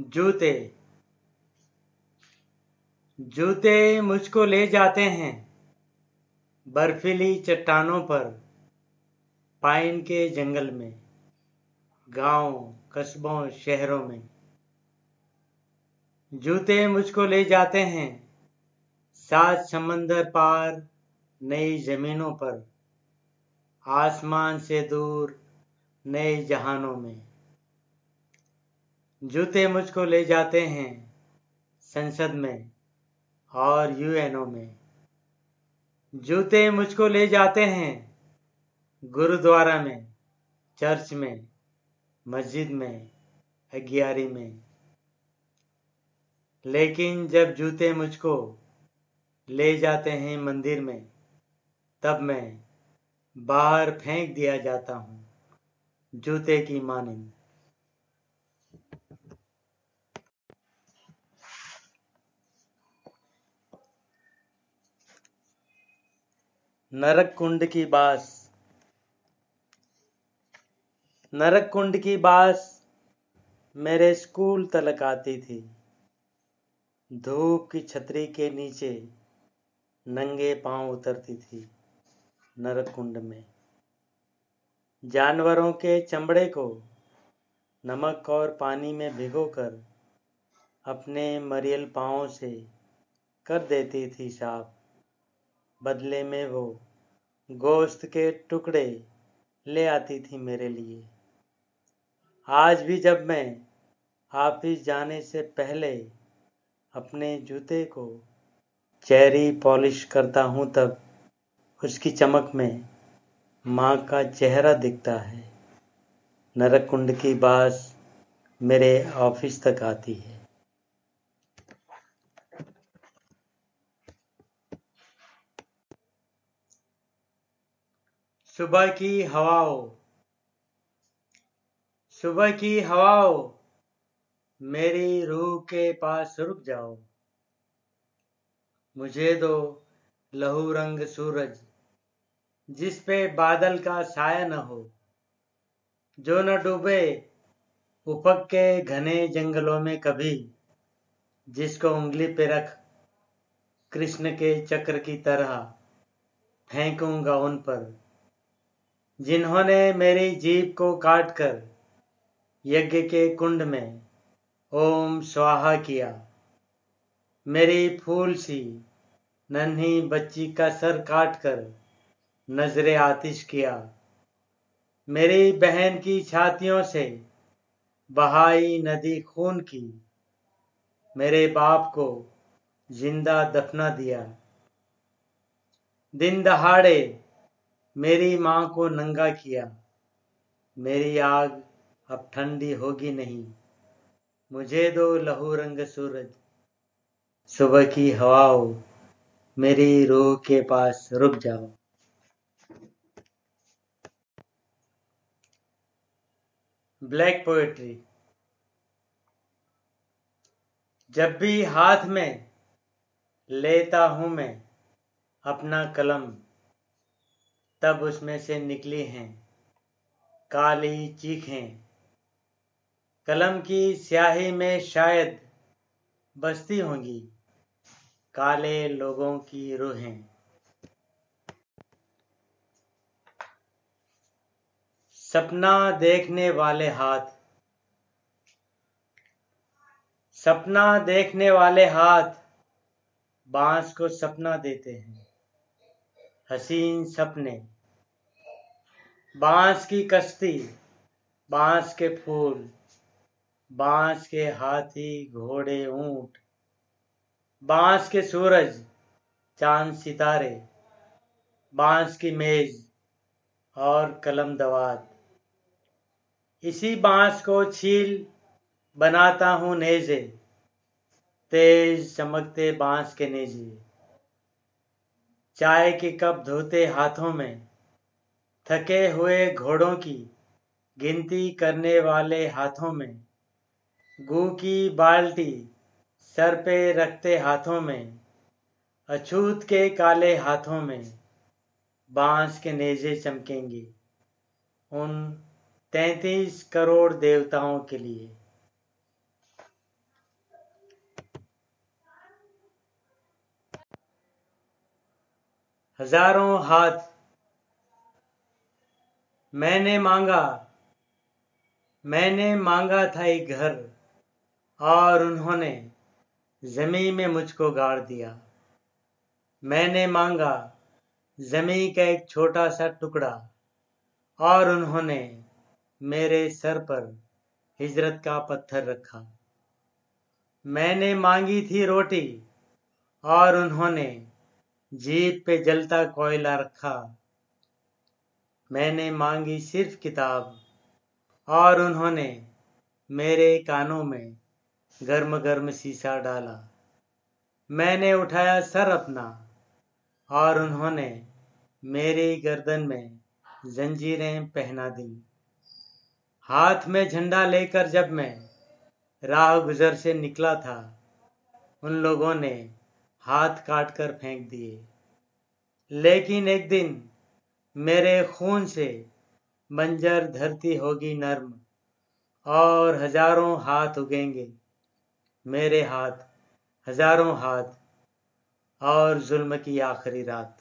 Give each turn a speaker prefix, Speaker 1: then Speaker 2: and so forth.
Speaker 1: जूते। जूते मुझको ले जाते हैं, बर्फीली चट्टानों पर, पाइन के जंगल में, गाँव, कस्बों, शहरों में। जूते मुझको ले जाते हैं, सात समंदर पार, नई जमीनों पर, आसमान से दूर, नए जहानों में। जूते मुझको ले जाते हैं संसद में और यूएनओ में। जूते मुझको ले जाते हैं गुरुद्वारा में, चर्च में, मस्जिद में अग्यारी में। लेकिन जब जूते मुझको ले जाते हैं मंदिर में, तब मैं बाहर फेंक दिया जाता हूँ जूते की मानिंद। नरक कुंड की बास। नरक कुंड की बास मेरे स्कूल तलक आती थी। धूप की छतरी के नीचे नंगे पाँव उतरती थी नरक कुंड में। जानवरों के चमड़े को नमक और पानी में भिगोकर अपने मरियल पांवों से कर देती थी साफ़। बदले में वो गोश्त के टुकड़े ले आती थी मेरे लिए। आज भी जब मैं ऑफ़िस जाने से पहले अपने जूते को चेरी पॉलिश करता हूँ, तब उसकी चमक में माँ का चेहरा दिखता है। नरक कुंड की बास मेरे ऑफ़िस तक आती है। सुबह की हवाओं। सुबह की हवाओं, मेरी रूह के पास रुक जाओ। मुझे दो लहू रंग सूरज, जिस पे बादल का साया न हो, जो न डूबे, उपक के घने जंगलों में कभी, जिसको उंगली पे रख, कृष्ण के चक्र की तरह, फेंकूँगा उन पर। जिन्होंने मेरी जीप को काट कर यज्ञ के कुंड में ओम स्वाहा किया। मेरी फूल सी नन्ही बच्ची का सर काट कर नजरे आतिश किया। मेरी बहन की छातियों से बहाई नदी खून की। मेरे बाप को ज़िंदा दफना दिया। दिन दहाड़े मेरी माँ को नंगा किया। मेरी आग अब ठंडी होगी नहीं। मुझे दो लहू रंग सूरज। सुबह की हवाओं, मेरी रूह के पास रुक जाओ। Black poetry. जब भी हाथ में लेता हूँ मैं अपना कलम तब उसमें से निकली हैं। काली चीखें कलम की स्याही में शायद बसती होंगी। काले लोगों की रूहें। सपना देखने वाले हाथ। सपना देखने वाले हाथ बाँस को सपना देते हैं। हसीन सपने। बाँस की कश्ती, बाँस के फूल, बाँस के हाथी घोड़े ऊँट, बाँस के सूरज, चाँद सितारे, बाँस की मेज और कलम दवात। इसी बाँस को छील बनाता हूँ नेजे, तेज चमकते बाँस के नेजे। चाय के कप धोते हाथों में, थके हुए घोड़ों की गिनती करने वाले हाथों में, गू की बाल्टी सर पे रखते हाथों में, अछूत के काले हाथों में, बाँस के नेजे चमकेंगे उन तैतीस करोड़ देवताओं के लिए। हज़ारों हाथ मैंने मांगा मैंने मांगा था एक घर, और उन्होंने जमी में मुझको गाड़ दिया। मैंने मांगा जमी का एक छोटा सा टुकड़ा, और उन्होंने मेरे सर पर हिजरत का पत्थर रखा। मैंने मांगी थी रोटी, और उन्होंने जीप पे जलता कोयला रखा। मैंने मांगी सिर्फ़ किताब और उन्होंने मेरे कानों में गर्म गर्म शीशा डाला। मैंने उठाया सर अपना और उन्होंने मेरी गर्दन में जंजीरें पहना दी। हाथ में झंडा लेकर जब मैं राह गुजर से निकला था, उन लोगों ने हाथ काट कर फेंक दिए। लेकिन एक दिन मेरे खून से बंजर धरती होगी नर्म और हज़ारों हाथ उगेंगे। मेरे हाथ, हज़ारों हाथ और जुल्म की आखिरी रात।